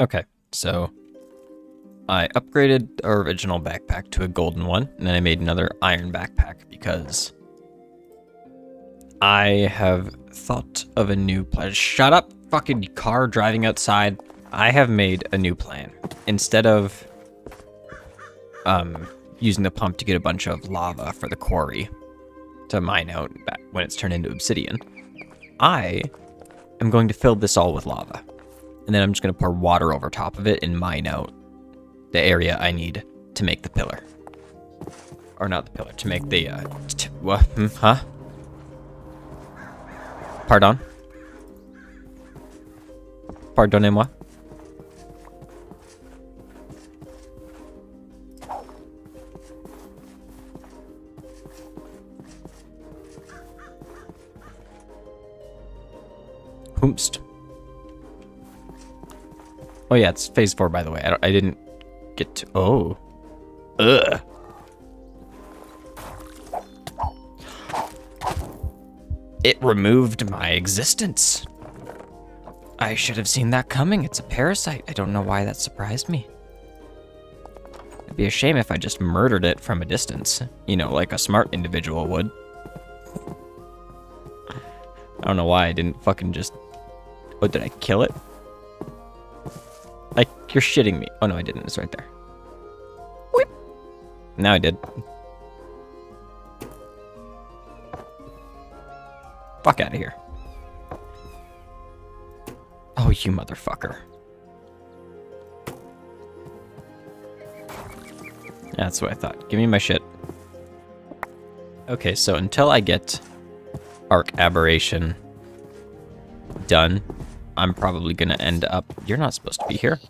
Okay, so I upgraded our original backpack to a golden one, and then I made another iron backpack because I have thought of a new plan. Shut up, fucking car driving outside. I have made a new plan. Instead of um, using the pump to get a bunch of lava for the quarry to mine out when it's turned into obsidian, I am going to fill this all with lava. And then I'm just going to pour water over top of it and mine out the area I need to make the pillar. Or not the pillar, to make the, uh, what, hmm, huh? Pardon? Pardonnez-moi? Oh yeah, it's phase four, by the way. I, I didn't get to. Oh. Ugh. It removed my existence. I should have seen that coming. It's a parasite. I don't know why that surprised me. It'd be a shame if I just murdered it from a distance. You know, like a smart individual would. I don't know why I didn't fucking just. What, did I kill it? You're shitting me. Oh no, I didn't. It's right there. Whip. Now I did. Fuck out of here. Oh, you motherfucker. That's what I thought. Give me my shit. Okay, so until I get ARK Aberration done, I'm probably going to end up... You're not supposed to be here.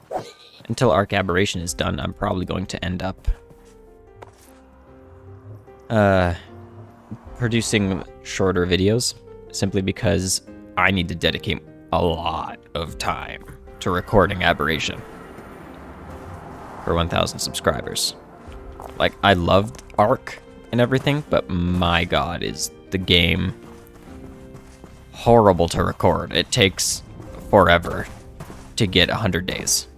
Until ARK Aberration is done, I'm probably going to end up... Uh, producing shorter videos, simply because I need to dedicate a lot of time to recording Aberration for 1,000 subscribers. Like, I loved ARK and everything, but my god, is the game horrible to record. It takes forever to get 100 days.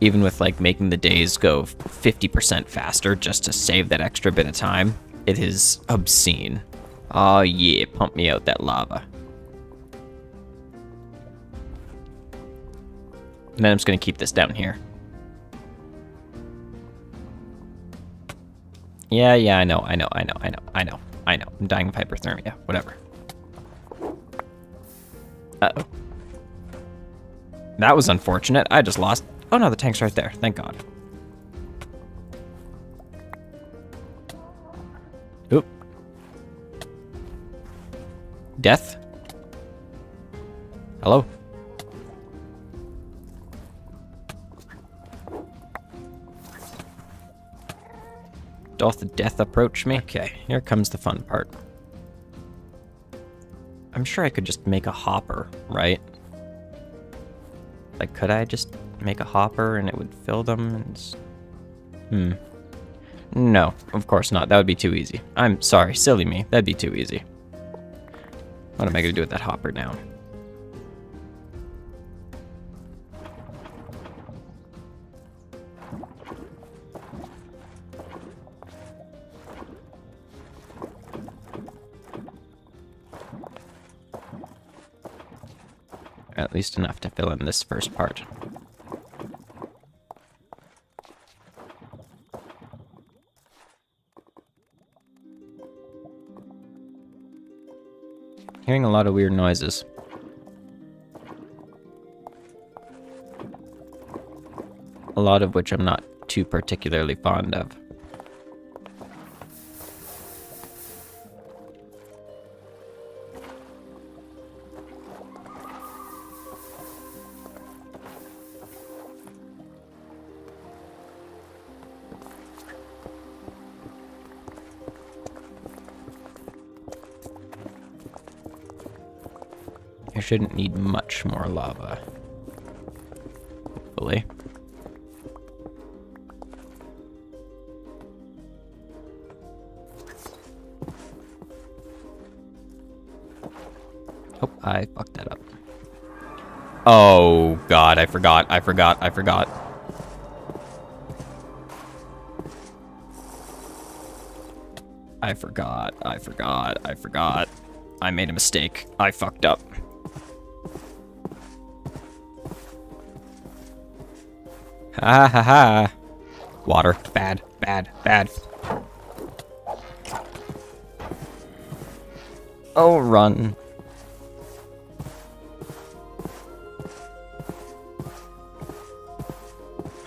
Even with like making the days go 50% faster just to save that extra bit of time, it is obscene. Oh yeah, pump me out that lava. And then I'm just gonna keep this down here. Yeah, yeah, I know, I know, I know, I know, I know, I know. I'm dying of hyperthermia, whatever. Uh-oh. That was unfortunate. I just lost... Oh no, the tank's right there. Thank God. Oop. Death? Hello? Doth death approach me? Okay, here comes the fun part. I'm sure I could just make a hopper, right? Like, could I just make a hopper and it would fill them? And... Hmm. No, of course not. That would be too easy. I'm sorry, silly me. That'd be too easy. What am I going to do with that hopper now? At least enough to fill in this first part. Hearing a lot of weird noises. A lot of which I'm not too particularly fond of. I shouldn't need much more lava. Hopefully. Oh, I fucked that up. Oh, God, I forgot, I forgot, I forgot. I forgot, I forgot, I forgot. I made a mistake. I fucked up. Ha ha ha. Water. Bad, bad, bad. Oh, run.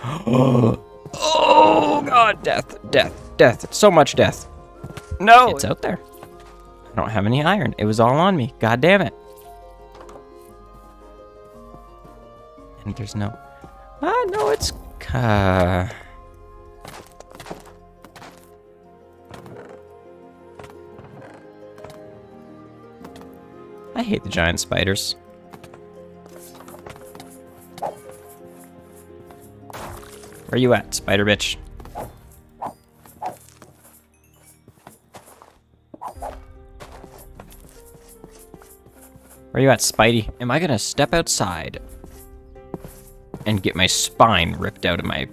oh, God. Death, death, death. So much death. No. It's out there. I don't have any iron. It was all on me. God damn it. And there's no... Ah, no, it's... Uh... I hate the giant spiders. Where you at, spider bitch? Where you at, Spidey? Am I gonna step outside and get my spine ripped out of my...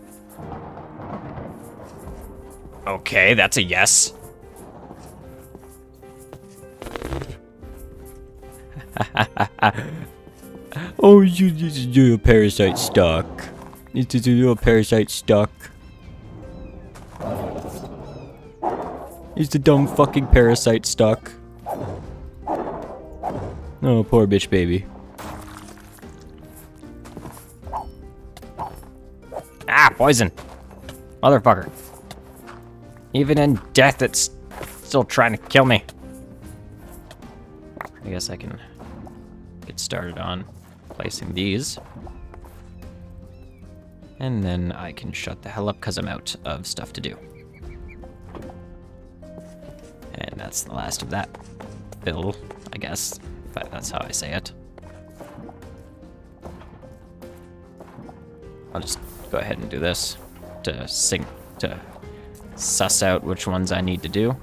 Okay, that's a yes. oh, you, you, a parasite stuck. It's a little parasite stuck. He's the dumb fucking parasite stuck. Oh, poor bitch baby. Poison. Motherfucker. Even in death, it's still trying to kill me. I guess I can get started on placing these. And then I can shut the hell up because I'm out of stuff to do. And that's the last of that fill, I guess that's how I say it. I'll just go ahead and do this to sync to suss out which ones I need to do.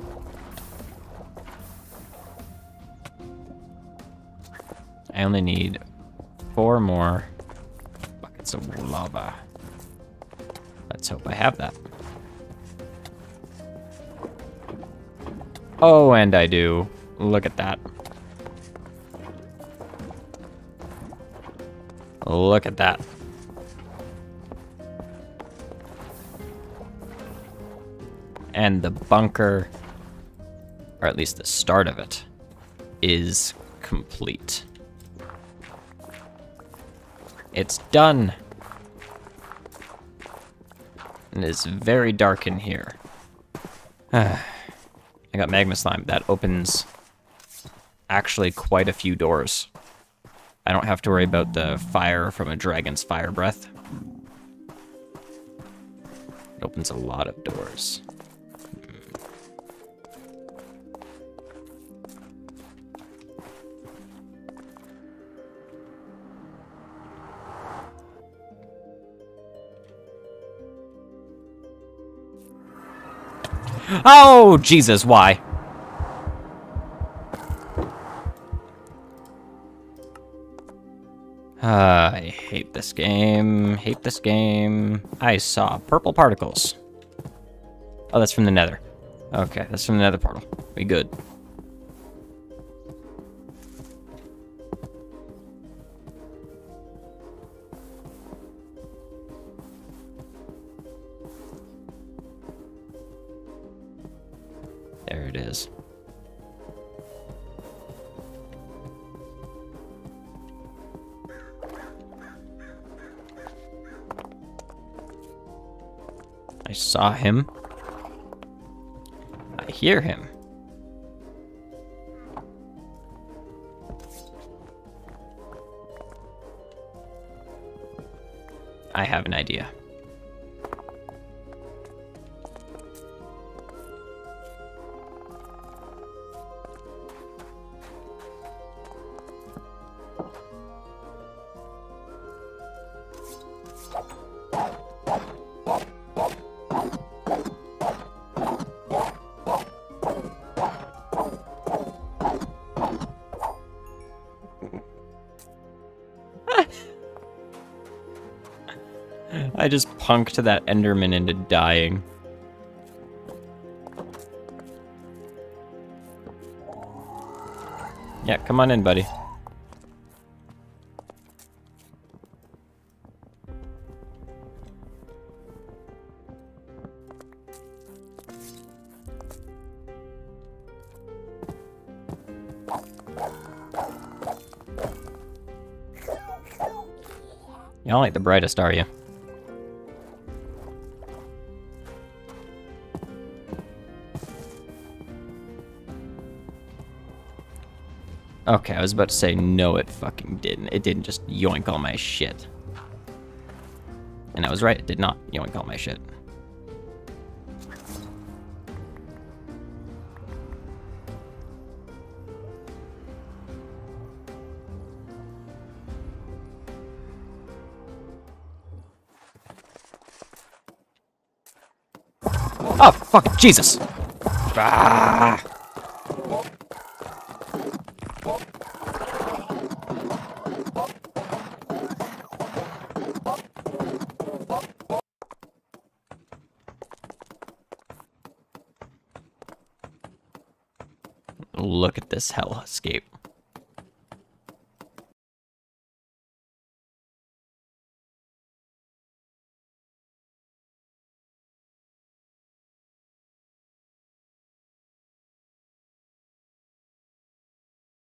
I only need four more buckets of lava. Let's hope I have that. Oh, and I do. Look at that. Look at that. And the bunker, or at least the start of it, is complete. It's done. And it's very dark in here. I got magma slime. That opens actually quite a few doors. I don't have to worry about the fire from a dragon's fire breath. It opens a lot of doors. Oh, Jesus, why? Uh, I hate this game. Hate this game. I saw purple particles. Oh, that's from the nether. Okay, that's from the nether portal. We good. It is. I saw him. I hear him. I have an idea. Punked that Enderman into dying. Yeah, come on in, buddy. You don't like the brightest, are you? Okay, I was about to say no, it fucking didn't. It didn't just yoink all my shit. And I was right, it did not yoink all my shit. Oh, fuck, Jesus! Ah! Look at this hellscape.